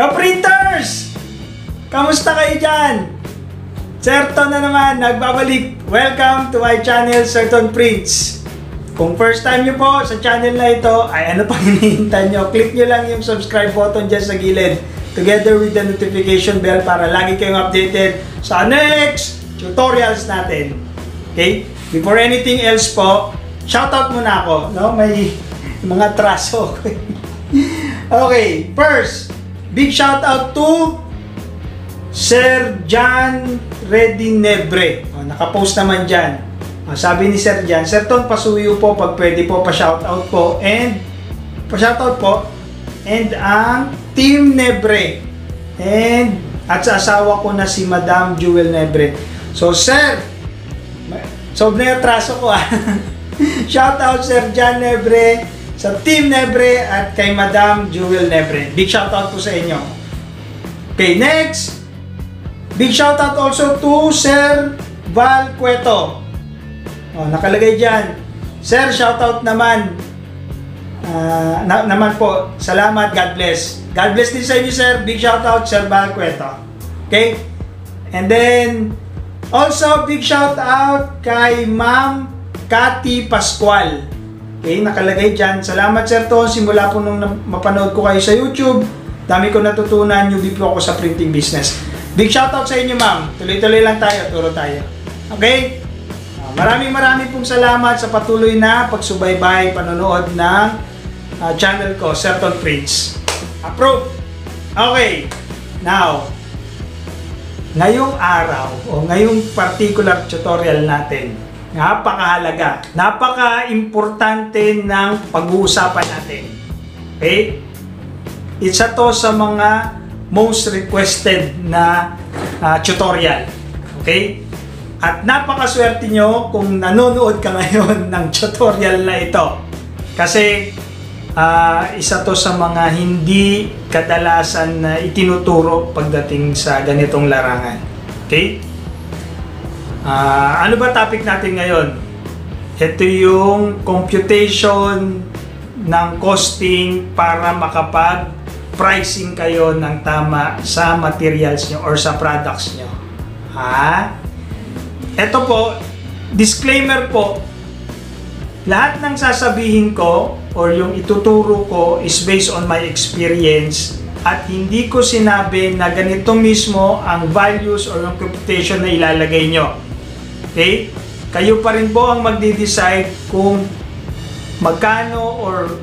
Kaprinters! Kamusta kayo dyan? Serton na naman, nagbabalik. Welcome to my channel, Serton Prints. Kung first time nyo po sa channel na ito, ay ano pang hinihintay nyo? Click nyo lang yung subscribe button dyan sa gilid together with the notification bell para lagi kayong updated sa next tutorials natin. Okay? Before anything else po, shoutout muna ako. No? May mga traso. okay, first, big shoutout to Sir John Reddy Nebre. O, nakapost naman dyan. O, sabi ni Sir John, Sir Ton, pasuyo po pag pwede po pa-shoutout po. And, pa-shoutout po. And ang Team Nebre. And, at sa asawa ko na si Madam Jewel Nebre. So, Sir, so na yung traso ko ah. shoutout Sir John Nebre, sa Team Nebre at kay Madam Jewel Nebre. Big shoutout po sa inyo. Okay, next. Big shoutout also to Sir Val Cueto. Oh, nakalagay dyan. Sir, shoutout naman. Ah, na, naman po. Salamat. God bless. God bless din sa inyo, sir. Big shoutout, Sir Val Cueto. Okay? And then, also, big shoutout kay Ma'am Cathy Pascual. Okay, nakalagay dyan. Salamat, Sir Ton. Simula po nung mapanood ko kayo sa YouTube, dami ko natutunan. Newbie po ako sa printing business. Big shoutout sa inyo, ma'am. Tuloy-tuloy lang tayo. Turo tayo. Okay? Ah, Maraming maraming pong salamat sa patuloy na pagsubaybay, panonood ng ah, channel ko, Serton Prince. Approve! Okay. Now, ngayong araw o ngayong particular tutorial natin, napakahalaga, napaka-importante ng pag-uusapan natin. Okay? Isa to sa mga most requested na ah, tutorial. Okay? At napakaswerte nyo kung nanonood ka ngayon ng tutorial na ito. Kasi ah, isa to sa mga hindi kadalasan na itinuturo pagdating sa ganitong larangan. Okay? Ah, ano ba topic natin ngayon? Ito yung computation ng costing para makapag pricing kayo ng tama sa materials nyo or sa products nyo. Ha? Ito po, disclaimer po, lahat ng sasabihin ko or yung ituturo ko is based on my experience at hindi ko sinabi na ganito mismo ang values or yung computation na ilalagay nyo. Okay? Kayo pa rin po ang magde-decide kung magkano or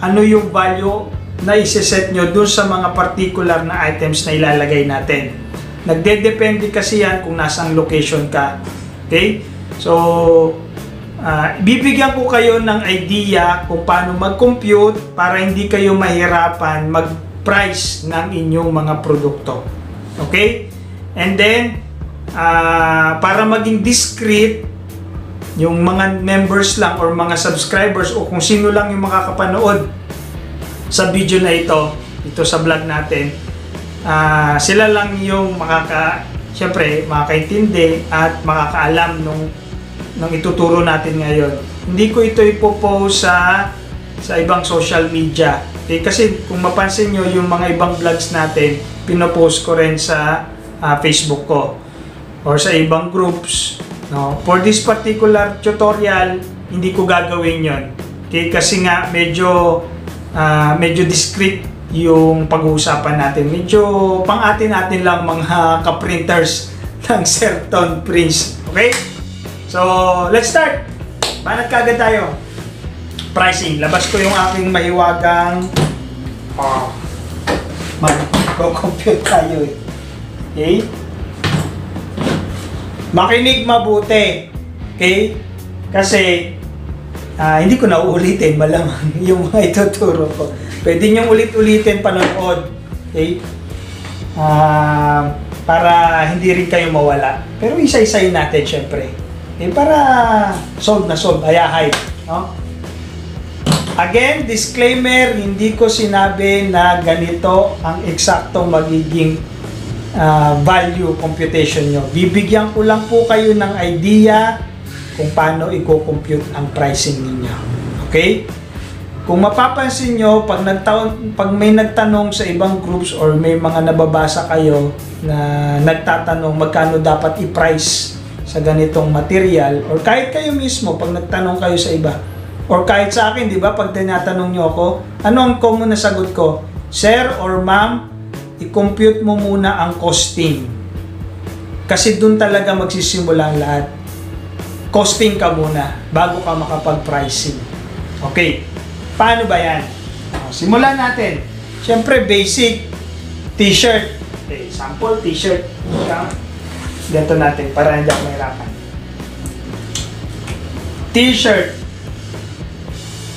ano yung value na iseset nyo dun sa mga particular na items na ilalagay natin. Nagde-depende kasi yan kung nasang location ka. Okay? So, ah, bibigyan ko kayo ng idea kung paano mag-compute para hindi kayo mahirapan mag-price ng inyong mga produkto. Okay? And then, ah, para maging discreet, yung mga members lang or mga subscribers o kung sino lang yung makakapanood sa video na ito, ito sa vlog natin, ah, sila lang yung makaka, syempre, makakaintindi at makakaalam nung, nung ituturo natin ngayon. Hindi ko ito ipopost sa sa ibang social media. Okay? Kasi kung mapansin nyo, yung mga ibang vlogs natin, pinopost ko rin sa ah, Facebook ko or sa ibang groups. No? For this particular tutorial, hindi ko gagawin yon. Okay? Kasi nga, medyo ah, medyo discreet yung pag-uusapan natin. Medyo pang-atin natin lang mga ka-printers ng Serton Prince. Okay? So, let's start! Banat kagad tayo. Pricing. Labas ko yung aking mahiwagang oh, mag-compute tayo eh. Okay? Makinig mabuti. Okay? Kasi Ah, hindi ko na uulitin malamang yung mga ituturo ko. Pwede niyong ulit-ulitin panonood. Okay? Ah, para hindi rin kayo mawala. Pero isa-isayin natin syempre. Okay? Para solve na solve, ayahay. No? Again, disclaimer, hindi ko sinabi na ganito ang eksaktong magiging ah, value computation nyo. Bibigyan ko lang po kayo ng idea kung paano i-compute ang pricing ninyo. Okay? Kung mapapansin nyo, pag, nagtaon, pag may nagtanong sa ibang groups or may mga nababasa kayo na nagtatanong magkano dapat i-price sa ganitong material or kahit kayo mismo pag nagtanong kayo sa iba or kahit sa akin, di ba, pag tinatanong nyo ako, ano ang common na sagot ko? Sir or ma'am, i-compute mo muna ang costing. Kasi dun talaga magsisimula ang lahat. Costing ka muna bago ka makapag-pricing. Okay, paano ba yan? O, simulan natin. Siyempre, basic t-shirt. Okay, sample t-shirt. Ganito natin para hindi ako mahirapan. T-shirt.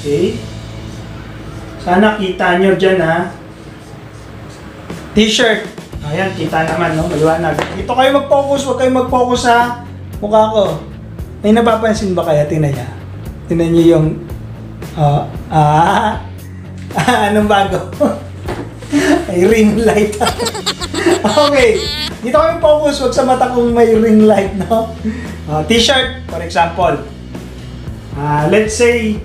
Okay. Sana kita nyo dyan ha. T-shirt. Ayan, kita naman, no? Maliwanag. Dito kayo mag-focus, huwag kayo mag-focus sa mukha ko. May napapansin ba kaya? Tingnan niya. Tingnan niyo yung... ah, ah, anong bago? Ay, ring light. okay. Dito kayo focus, huwag sa mata kung may ring light, no? Ah, t-shirt, for example. Ah, let's say,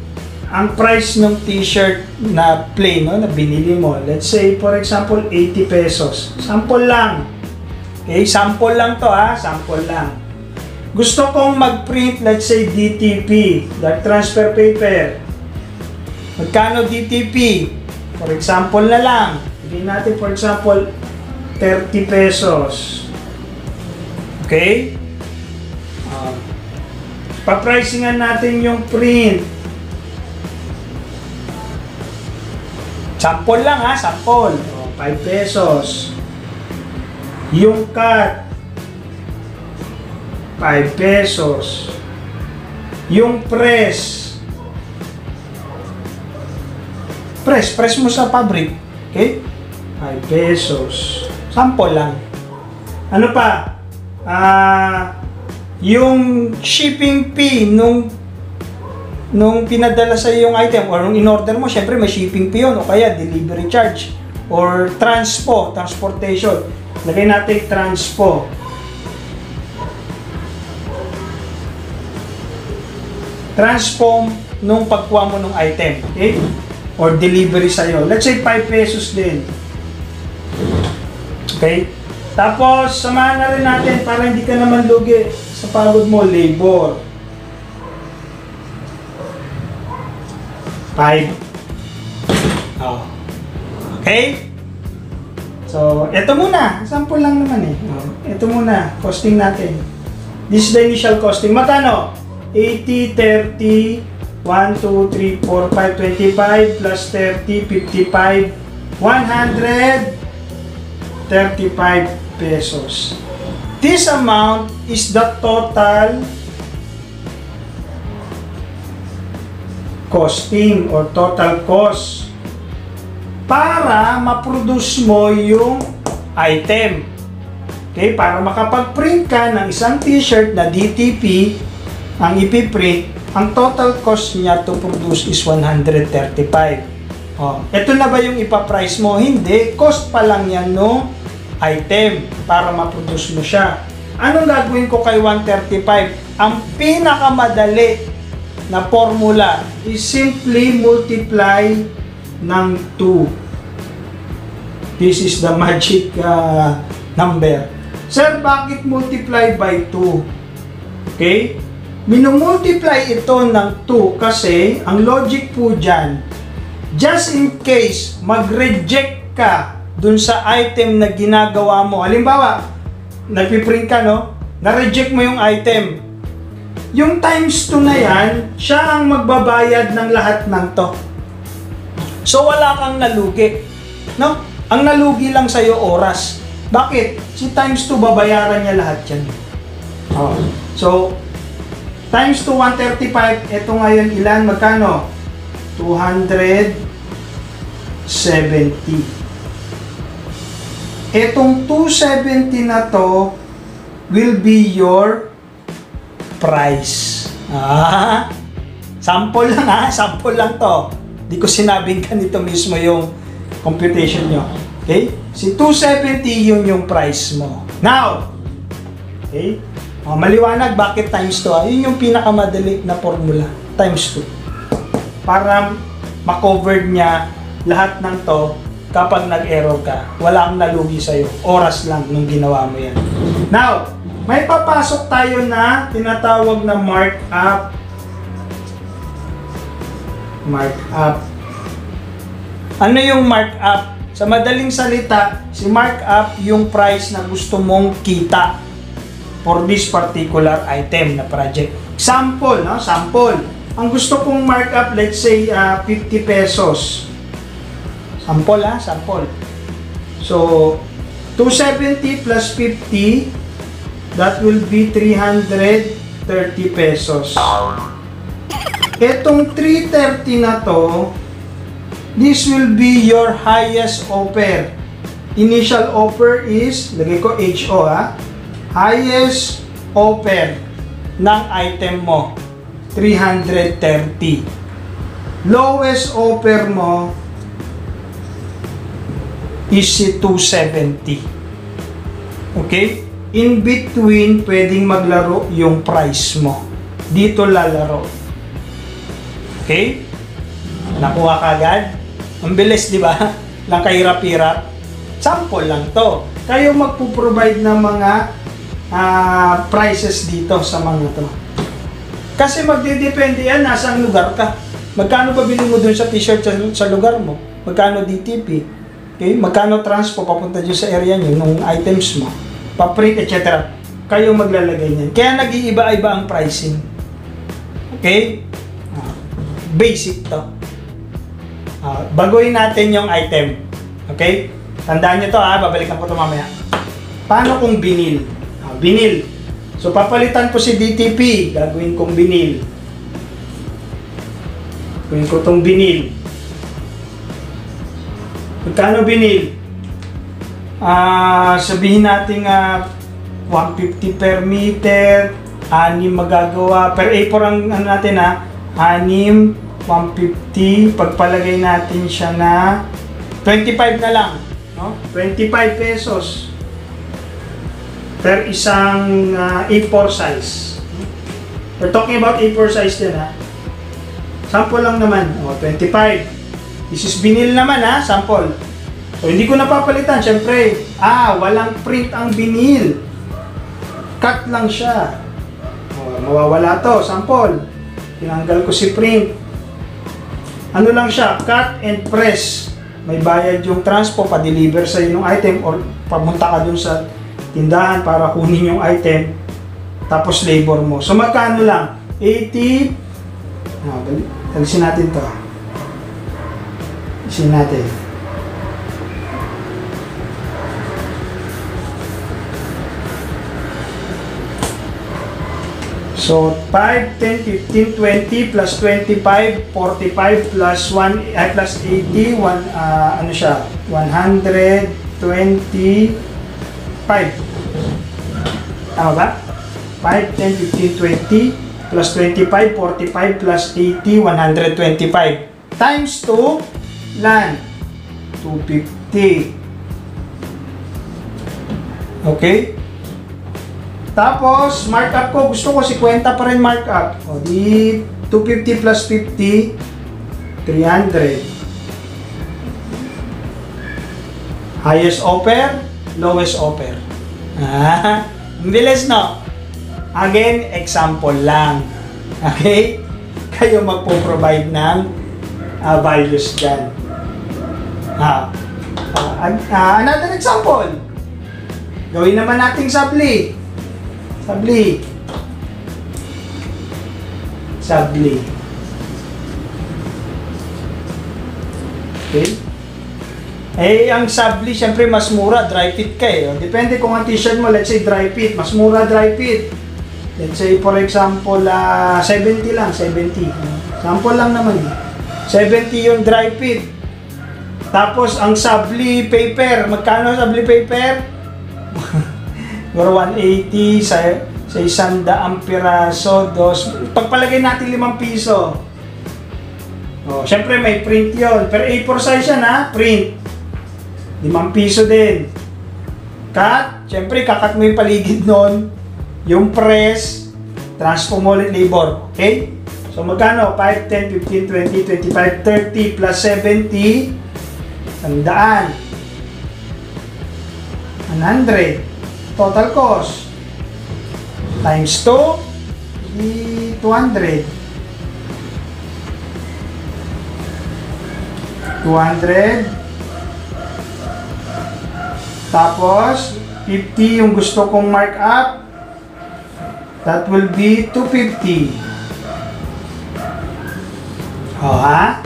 ang price ng t-shirt na plain, no, na binili mo, let's say, for example, 80 pesos. Sample lang. Okay, sample lang to ha, sample lang. Gusto kong mag-print, let's say, DTP, that transfer paper. Magkano DTP? For example na lang, hindi natin, for example, 30 pesos. Okay? Uh, papricingan natin yung print. Sample lang ha, sample. O, 5 pesos. Yung cut, 5 pesos. Yung press, press, press mo sa fabric. Okay? 5 pesos. Sample lang. Ano pa? Ah, yung shipping fee nung nung pinadala sa yung item or nung in-order mo, syempre may shipping fee yun o kaya delivery charge or transpo, transportation. Lagay natin transpo. Transpo nung pagkuha mo ng item, okay? Or delivery sa'yo. Let's say 5 pesos din. Okay? Tapos, samahan na rin natin para hindi ka naman lugi sa pagod mo, labor. 5. Oh. Okay? So, ito muna. Sample lang naman eh. Oh, ito muna. Costing natin. This is the initial costing. Magkano? 80, 30, 1, 2, 3, 4, 5, 25, plus 30, 55, 100, 35 pesos. This amount is the total costing or total cost para ma-produce mo yung item. Okay, para makapag-print ka ng isang t-shirt na DTP, ang ipiprint, ang total cost niya to produce is 135. Oh, ito na ba yung ipaprice mo? Hindi, cost pa lang yan no item para ma-produce mo siya. Anong gagawin ko kay 135? Ang pinakamadali na formula is simply multiply ng 2. This is the magic uh, number. Sir, bakit multiply by 2? Okay? Minumultiply ito ng 2 kasi ang logic po dyan, just in case mag-reject ka dun sa item na ginagawa mo. Halimbawa, nagpiprint ka, no? Na-reject mo yung item. Yung times 2 na yan, siya ang magbabayad ng lahat ng to. So, wala kang nalugi. No? Ang nalugi lang sa'yo oras. Bakit? Si times 2 babayaran niya lahat yan. Oh. So, times 2, 135. Ito ngayon ilan? Magkano? 270. Etong 270 na to will be your price. Ah, sample lang ha, sample lang to. Di ko sinabing ganito mismo yung computation nyo. Okay? Si 270 yun yung price mo. Now, okay? Oh, maliwanag bakit times 2 ah. Yun yung pinakamadali na formula. Times 2. Para makovered niya lahat ng to kapag nag-error ka. Wala kang nalugi sa'yo. Oras lang nung ginawa mo yan. Now, may papasok tayo na tinatawag na markup. Markup. Ano yung markup? Sa madaling salita, si markup yung price na gusto mong kita for this particular item na project. Sample, no? Sample. Ang gusto kong markup, let's say, ah, 50 pesos. Sample, ha? Sample. So, 270 plus 50, that will be 330 pesos. Etong 330 na to, this will be your highest offer. Initial offer is, lagay ko HO ha, highest offer ng item mo, 330. Lowest offer mo is si 270. Okay? In between, pwedeng maglaro yung price mo. Dito lalaro. Okay? Nakuha ka agad? Ang bilis, di ba? Lang kahirap-hirap. Sample lang to. Kayo magpo-provide ng mga ah, prices dito sa mga to. Kasi magdidepende yan, nasa ang lugar ka. Magkano ba bili mo dun sa t-shirt sa, sa lugar mo? Magkano DTP? Okay? Magkano transpo papunta dyan sa area nyo nung items mo? Pa-print, etc. Kayo maglalagay niyan. Kaya nag-iiba-iba ang pricing. Okay? Ah, basic to. Ah, baguhin natin yung item. Okay? Tandaan nyo to ha, babalikan ko to mamaya. Paano kung binil? Ah, binil. So papalitan ko si DTP, gagawin kong binil. Gawin ko tong binil. Magkano binil? Ah, sabihin natin ah 150 per meter, anim magagawa. Per A4 ang ano natin ha, anim, 150. Pagpalagay natin siya na 25 na lang. No? 25 pesos per isang ah, A4 size. We're talking about A4 size din ha. Sample lang naman. O, 25. This is vinyl naman ha, sample. So, hindi ko napapalitan. Siyempre, ah, walang print ang vinyl. Cut lang siya. Mawawala to, sample. Tinanggal ko si print. Ano lang siya, cut and press. May bayad yung transpo, pa-deliver sa ng item or pamunta ka dun sa tindahan para kunin yung item tapos labor mo. So magkano lang? 80 ah, alisin natin to. Alisin natin. So, 5, 10, 15, 20 plus 25, 45 plus 1, ay plus 80, 1, ah, ano siya? 125. Tama ba? 5, 10, 15, 20 plus 25, 45 plus 80, 125. Times 2, lan? 250. Okay? Tapos, markup ko, gusto ko 50 pa rin markup. O di, 250 plus 50, 300. Highest offer, lowest offer. Ah, ang bilis no? Again, example lang. Okay? Kayo magpo-provide ng ah, values dyan. Ah, ah, another example. Gawin naman nating sabli. Sabli. Sabli. Okay? Eh, ang sabli, syempre mas mura, dry fit ka eh. Depende kung ang t-shirt mo, let's say dry fit, mas mura dry fit. Let's say, for example, ah 70 lang, 70. Sample lang naman eh. 70 yung dry fit. Tapos, ang sabli paper, magkano sabli paper? Siguro 180 sa sa isang daang piraso, dos. Pagpalagay natin 5 piso. Oh, syempre may print 'yon. Pero A4 size yan ha, print. 5 piso din. Cut, syempre kakat mo yung paligid nun. Yung press, transform ulit labor. Okay? So magkano? 5, 10, 15, 20, 25, 30 plus 70. Tandaan. 100. Total cost. Times 2. Di 200. 200. Tapos, 50 yung gusto kong mark up. That will be 250. O ha?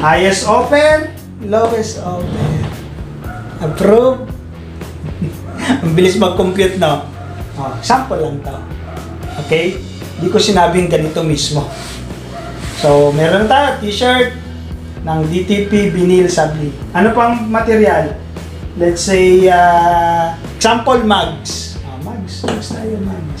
Highest open, lowest open. Approve. Ang bilis mag-compute, no? O, sample lang to. Okay? Hindi ko sinabing ganito mismo. So, meron tayo, t-shirt ng DTP Vinyl Sabli. Ano pang material? Let's say, uh, sample mugs. Ah, mugs. Mugs tayo, mugs.